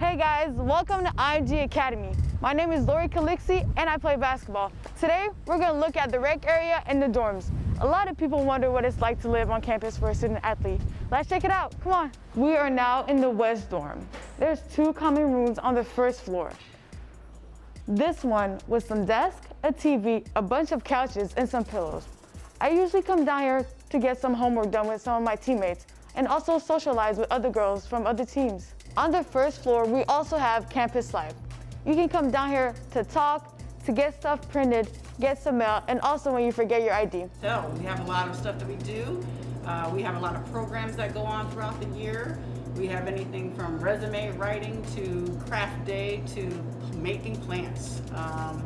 Hey guys, welcome to IMG Academy. My name is Laurie Calxite and I play basketball. Today, we're gonna look at the rec area and the dorms. A lot of people wonder what it's like to live on campus for a student athlete. Let's check it out, come on. We are now in the West Dorm. There's two common rooms on the first floor. This one with some desk, a TV, a bunch of couches, and some pillows. I usually come down here to get some homework done with some of my teammates and also socialize with other girls from other teams. On the first floor, we also have Campus Life. You can come down here to talk, to get stuff printed, get some mail, and also when you forget your ID. So we have a lot of stuff that we do. Uh, we have a lot of programs that go on throughout the year. We have anything from resume writing to craft day to making plants. Um,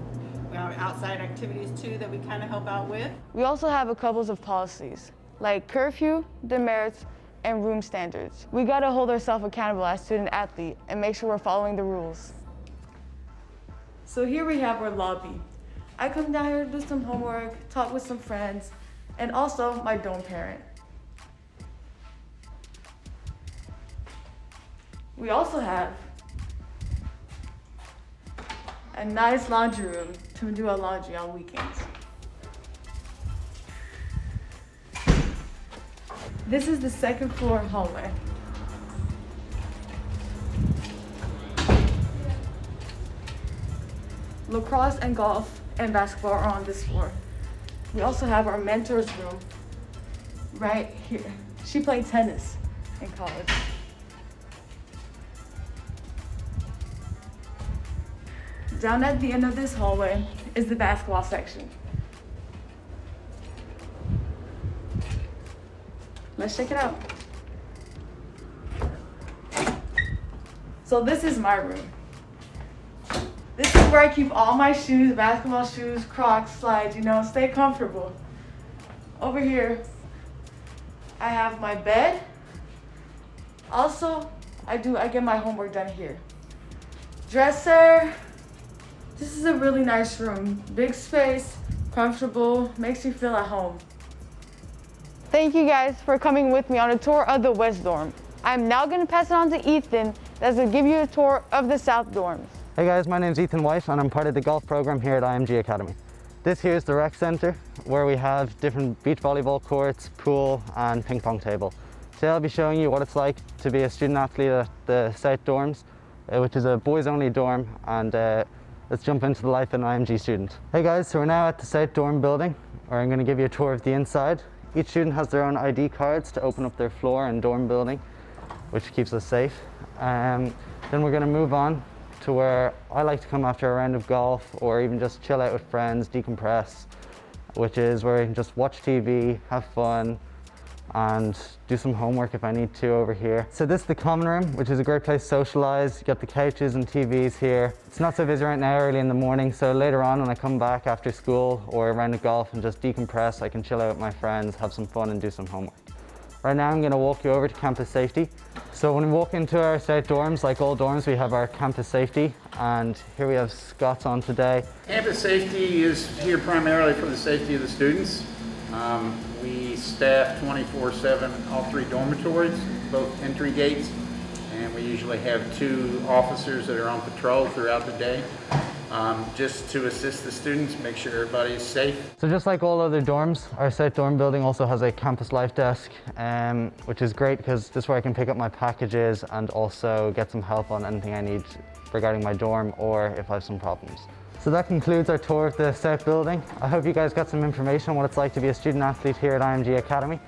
we have outside activities too that we kind of help out with. We also have a couple of policies, like curfew, demerits, and room standards. We gotta hold ourselves accountable as student athlete and make sure we're following the rules. So here we have our lobby. I come down here to do some homework, talk with some friends, and also my dorm parent. We also have a nice laundry room to do our laundry on weekends. This is the second floor hallway. Lacrosse and golf and basketball are on this floor. We also have our mentor's room right here. She played tennis in college. Down at the end of this hallway is the basketball section. Let's check it out. So this is my room. This is where I keep all my shoes, basketball shoes, crocs, slides, you know, stay comfortable. Over here, I have my bed. Also, I do, I get my homework done here. Dresser. This is a really nice room. Big space, comfortable, makes you feel at home. Thank you guys for coming with me on a tour of the West Dorm. I'm now gonna pass it on to Ethan that's gonna give you a tour of the South Dorms. Hey guys, my name is Ethan Whyte and I'm part of the golf program here at IMG Academy. This here is the rec center where we have different beach volleyball courts, pool and ping pong table. Today I'll be showing you what it's like to be a student athlete at the South Dorms, uh, which is a boys only dorm and uh, let's jump into the life of an IMG student. Hey guys, so we're now at the South Dorm building where I'm going to give you a tour of the inside. Each student has their own ID cards to open up their floor and dorm building, which keeps us safe. Um, then we're going to move on to where I like to come after a round of golf or even just chill out with friends, decompress, which is where I can just watch TV, have fun, and do some homework if I need to over here. So this is the common room, which is a great place to socialize. You got the couches and TVs here. It's not so busy right now early in the morning, so later on when I come back after school or around of golf and just decompress, I can chill out with my friends, have some fun and do some homework. Right now I'm gonna walk you over to campus safety. So when we walk into our South dorms, like all dorms, we have our campus safety, and here we have Scott's on today. Campus safety is here primarily for the safety of the students. Um, we staff 24-7 all three dormitories, both entry gates, and we usually have two officers that are on patrol throughout the day um, just to assist the students, make sure everybody is safe. So just like all other dorms, our South Dorm building also has a campus life desk, um, which is great because this is where I can pick up my packages and also get some help on anything I need regarding my dorm or if I have some problems. So that concludes our tour of the South building. I hope you guys got some information on what it's like to be a student athlete here at IMG Academy.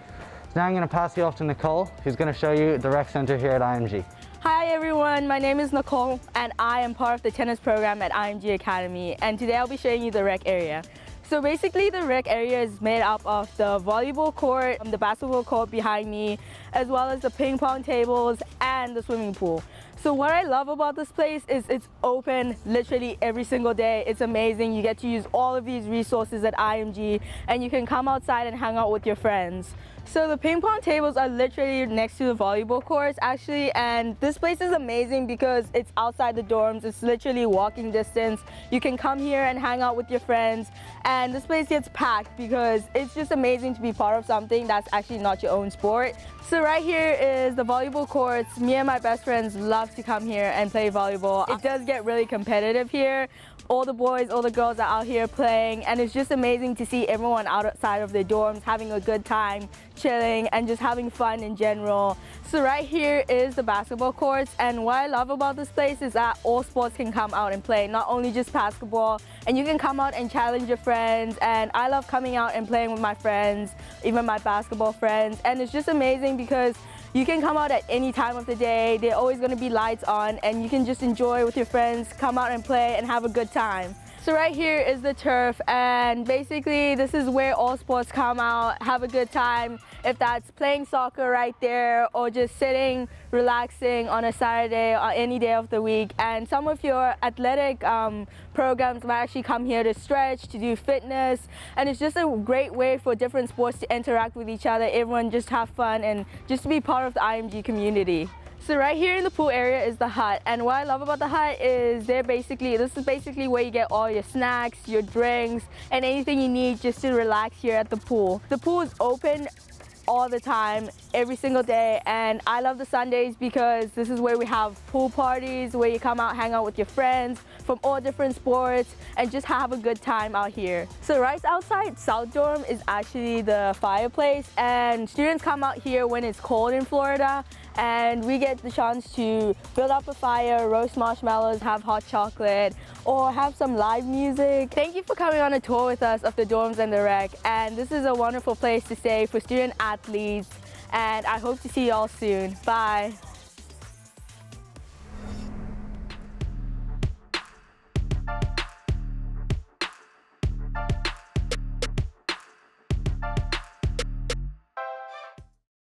So now I'm going to pass you off to Nicole, who's going to show you the rec center here at IMG. Hi everyone, my name is Nicole and I am part of the tennis program at IMG Academy and today I'll be showing you the rec area. So basically the rec area is made up of the volleyball court, um, the basketball court behind me, as well as the ping pong tables and the swimming pool. So what I love about this place is it's open literally every single day. It's amazing. You get to use all of these resources at IMG and you can come outside and hang out with your friends. So the ping pong tables are literally next to the volleyball courts actually and this place is amazing because it's outside the dorms. It's literally walking distance. You can come here and hang out with your friends and this place gets packed because it's just amazing to be part of something that's actually not your own sport. So right here is the volleyball courts. Me and my best friends love to come here and play volleyball. It does get really competitive here. All the boys, all the girls are out here playing and it's just amazing to see everyone outside of their dorms having a good time, chilling and just having fun in general. So right here is the basketball courts and what I love about this place is that all sports can come out and play, not only just basketball and you can come out and challenge your friends and I love coming out and playing with my friends, even my basketball friends and it's just amazing because you can come out at any time of the day. they're always going to be lights on and you can just enjoy with your friends, come out and play and have a good time. So right here is the turf and basically this is where all sports come out, have a good time. If that's playing soccer right there or just sitting, relaxing on a Saturday or any day of the week. And some of your athletic um, programs might actually come here to stretch, to do fitness. And it's just a great way for different sports to interact with each other, everyone just have fun and just to be part of the IMG community. So right here in the pool area is the hut and what I love about the hut is they're basically, this is basically where you get all your snacks, your drinks and anything you need just to relax here at the pool. The pool is open all the time, every single day. And I love the Sundays because this is where we have pool parties, where you come out, hang out with your friends from all different sports and just have a good time out here. So right outside South Dorm is actually the fireplace and students come out here when it's cold in Florida and we get the chance to build up a fire, roast marshmallows, have hot chocolate, or have some live music. Thank you for coming on a tour with us of the dorms and the rec. And this is a wonderful place to stay for student athletes. And I hope to see you all soon. Bye.